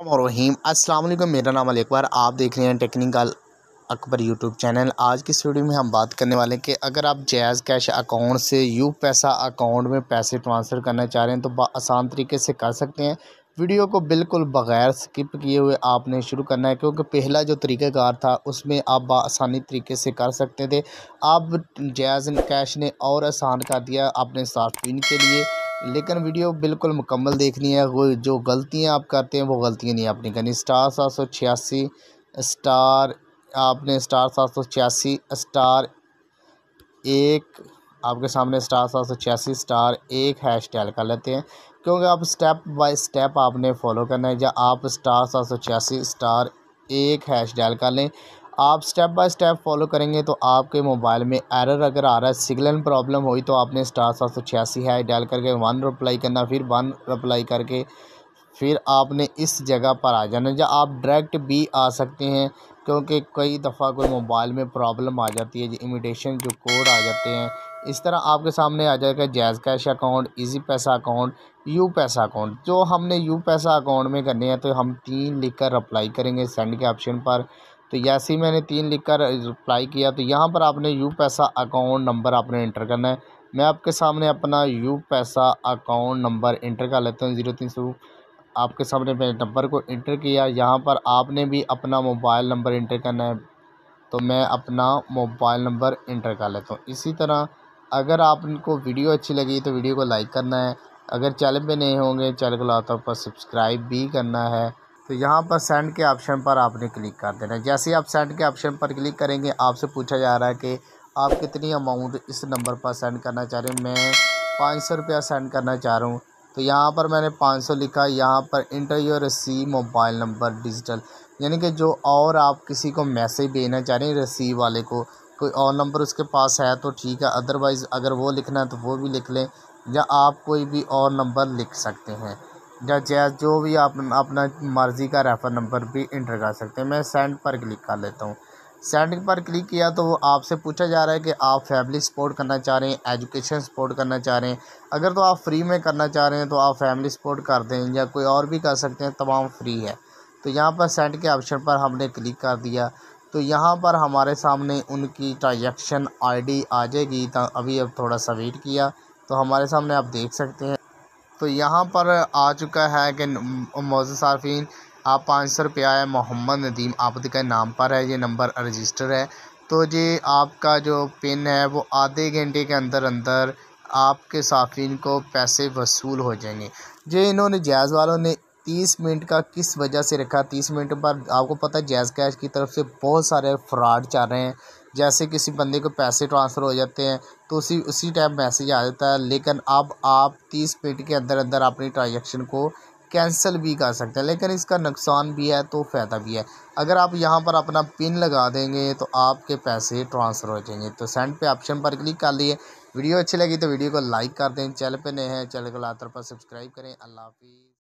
रहीम अस्सलाम वालेकुम। मेरा नाम अली अकबर। आप देख रहे हैं टेक्निकल अकबर यूट्यूब चैनल। आज की इस वीडियो में हम बात करने वाले हैं कि अगर आप जैज़ कैश अकाउंट से यू पैसा अकाउंट में पैसे ट्रांसफ़र करना चाह रहे हैं तो आसान तरीके से कर सकते हैं। वीडियो को बिल्कुल बग़ैर स्किप किए हुए आपने शुरू करना है, क्योंकि पहला जो तरीक़ाकार था, उसमें आप आसानी तरीके से कर सकते थे। अब जैज़ कैश ने और आसान कर दिया अपने साफिन के लिए। लेकिन वीडियो बिल्कुल मुकम्मल देखनी है। वो जो गलतियाँ आप करते हैं, वो गलतियाँ नहीं अपनी करनी। स्टार सात सौ छियासी, स्टार, आपने स्टार सात सौ छियासी, स्टार एक, आपके सामने स्टार सात सौ छियासी, स्टार एक हैश टैल कर लेते हैं। क्योंकि आप स्टेप बाय स्टेप आपने फॉलो करना है, या आप स्टार सात सौ छियासी, स्टार एक हैश डायल कर लें। आप स्टेप बाय स्टेप फॉलो करेंगे तो आपके मोबाइल में एरर अगर आ रहा है सिग्नल प्रॉब्लम हुई तो आपने स्टार सात सौ छियासी है डायल करके वन रिप्लाई करना, फिर वन रिप्लाई करके फिर आपने इस जगह पर आ जाना। या आप डायरेक्ट भी आ सकते हैं, क्योंकि कई दफ़ा कोई मोबाइल में प्रॉब्लम आ जाती है जो इमिटेशन जो कोड आ जाते हैं, इस तरह आपके सामने आ जाएगा Jazz Cash account easy Paisa account U Paisa account जो हमने यू पैसा अकाउंट में करने हैं तो हम तीन लिख कर अप्लाई करेंगे सेंड के ऑप्शन पर। तो जैसे ही मैंने तीन लिख कर रिप्लाई किया। तो यहाँ पर आपने यू पैसा अकाउंट नंबर आपने इंटर करना है। मैं आपके सामने अपना यू पैसा अकाउंट नंबर इंटर कर लेता हूँ ज़ीरो तीन सौ। आपके सामने मैंने नंबर को इंटर किया। यहाँ पर आपने भी अपना मोबाइल नंबर इंटर करना है। तो मैं अपना मोबाइल नंबर इंटर कर लेता हूँ। इसी तरह अगर आपको वीडियो अच्छी लगी तो वीडियो को लाइक करना है। अगर चैनल पे नए होंगे, चैनल को लाता पर सब्सक्राइब भी करना है। तो यहाँ पर सेंड के ऑप्शन पर आपने क्लिक कर देना जैसे ही आप सेंड के ऑप्शन पर क्लिक करेंगे, आपसे पूछा जा रहा है कि आप कितनी अमाउंट इस नंबर पर सेंड करना चाह रहे हैं? मैं पाँच सौ रुपया सेंड करना चाह रहा हूँ। तो यहाँ पर मैंने पाँच सौ लिखा यहाँ पर enter your mobile number digital यानी कि जो और आप किसी को मैसेज भेजना चाह रहे हैं रसीव वाले को, कोई और नंबर उसके पास है तो ठीक है। अदरवाइज़ अगर वो लिखना है तो वो भी लिख लें या आप कोई भी और नंबर लिख सकते हैं। या जैस जो भी आप, अपना मर्ज़ी का रेफ़र नंबर भी इंटर कर सकते हैं। मैं सेंड पर क्लिक कर लेता हूँ। सेंड पर क्लिक किया तो वो आपसे पूछा जा रहा है कि आप फैमिली सपोर्ट करना चाह रहे हैं एजुकेशन सपोर्ट करना चाह रहे हैं। अगर तो आप फ्री में करना चाह रहे हैं तो आप फैमिली सपोर्ट कर दें या कोई और भी कर सकते हैं, तमाम फ्री है। तो यहाँ पर सेंड के ऑप्शन पर हमने क्लिक कर दिया। तो यहाँ पर हमारे सामने उनकी ट्रांजेक्शन आईडी आ जाएगी। तो अभी अब थोड़ा सा वेट किया। तो हमारे सामने आप देख सकते हैं। तो यहाँ पर आ चुका है कि मौजूद सार्फिन। आप पाँच सौ रुपया है, मोहम्मद नदीम आपद के नाम पर है, ये नंबर रजिस्टर है। तो ये आपका जो पिन है, वो आधे घंटे के अंदर अंदर आपके साफिन को पैसे वसूल हो जाएँगे। जो, इन्होंने जैज़ वालों ने तीस मिनट का किस वजह से रखा? तीस मिनट पर आपको पता है, जैज़ कैश की तरफ़ से बहुत सारे फ्रॉड चल रहे हैं। जैसे किसी बंदे को पैसे ट्रांसफ़र हो जाते हैं तो उसी उसी टाइम मैसेज आ जाता है। लेकिन अब आप तीस मिनट के अंदर अंदर अपनी ट्रांजेक्शन को कैंसिल भी कर सकते हैं। लेकिन इसका नुकसान भी है तो फ़ायदा भी है। अगर आप यहाँ पर अपना पिन लगा देंगे तो आपके पैसे ट्रांसफ़र हो जाएँगे। तो सेंड पे ऑप्शन पर क्लिक कर लिए। वीडियो अच्छी लगी तो वीडियो को लाइक कर दें। चैनल पे नए हैं, चैनल को लातर पर सब्सक्राइब करें। अल्लाह हाफिज़।